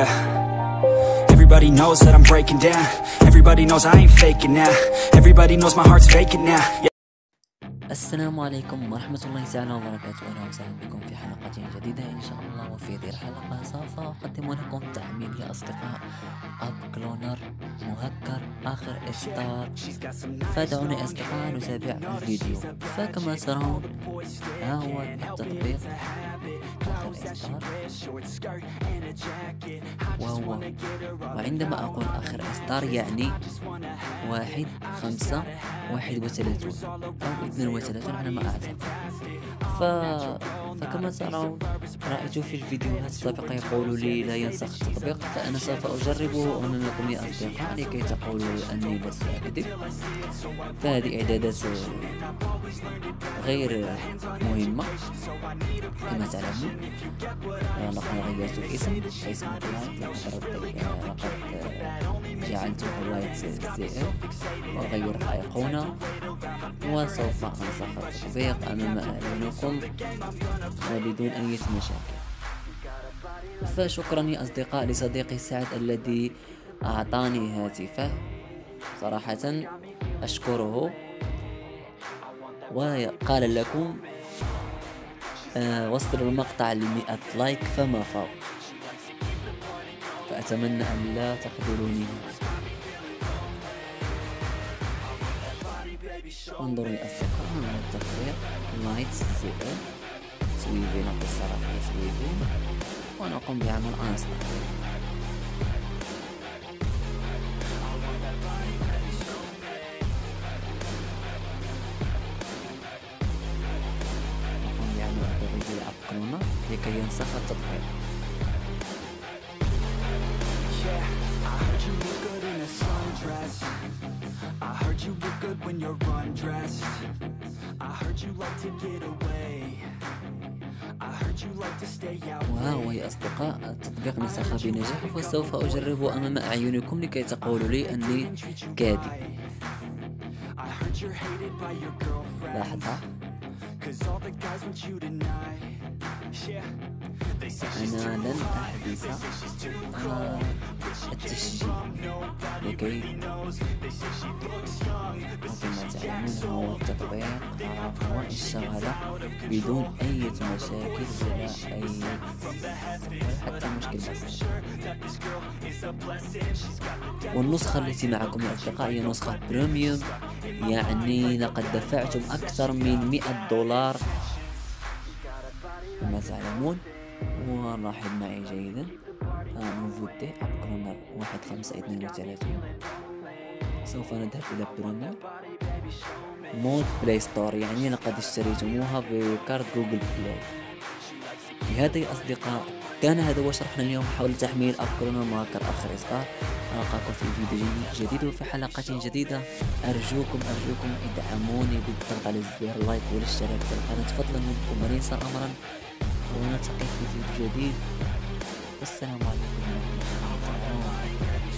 yeah Everybody knows that I'm breaking down Everybody knows I ain't faking now Everybody knows my heart's vacant now yeah. السلام عليكم ورحمة الله تعالى وبركاته أهلا وسهلا بكم في حلقة جديدة إن شاء الله وفي هذه الحلقة لكم تحميل يا أصدقاء أب كلونر مهكر آخر إصدار. فدعوني أصدقاء نتابع الفيديو. فكما ترون ها هو التطبيق. آخر وهو وعندما أقول آخر إصدار يعني واحد خمسة واحد وثلاثون أو اثنين وثلاثون على ما أعتقد. ف... فكما ترون رأيت في الفيديوهات السابقة يقول لي لا ينسخ التطبيق فأنا سوف أجربه هنا لكم يا أصدقاء لكي تقولوا أني لست أكذب. فهذه إعدادات غير مهمة كما تعلمون. لقد غيرت الاسم اسم لقد لقد جعلته واي تي سي وغير أيقونة وسوف أنسخ التطبيق أمام أعينكم وبدون أي مشاكل. فشكرا يا أصدقاء لصديقي سعد الذي أعطاني هاتفه. صراحة أشكره. وقال لكم آه وصلوا المقطع لمئة لايك فما فوق. فأتمنى أن لا تخذلوني انظروا يا أصدقاء هنا التطبيق لايت زي سويفي نقص صراحة سويفي ونقوم بعمل أنستا نقوم بعمل أبغيزي أبقرونه لكي ينسخ التطبيق I heard you look good when you're undressed I heard you like to get away وهو يا أصدقاء التطبيق نسخ بنجاح وسوف أجربه أمام أعينكم لكي تقولوا لي أني كاذب. لحظة أنا لن أحدث التشجيع لكي وكما تعلمون هو التطبيق هو اشتغل بدون أي مشاكل ولا أي حتى مشكل بسيط والنسخة التي معكم يا أصدقاء هي نسخة بريميوم يعني لقد دفعتم أكثر من 100 دولار. كما تعلمون؟ ولاحظ معي جيدا؟ آه موجودة App Cloner واحد خمسة اثنين وثلاثين. سوف نذهب إلى premier mode Play Store يعني لقد اشتريتموها ب carte Google Play. بهذا يا أصدقاء كان هذا هو شرحنا اليوم حول تحميل App Cloner مهكر آخر إصدار. ألقاكم في فيديو جديد وفي حلقة جديدة. أرجوكم أرجوكم ادعموني بالضغط على زر اللايك والاشتراك في القناة. فضلا منكم وليس أمرا. ونلتقي في فيديو جديد. والسلام عليكم ورحمة الله وبركاته.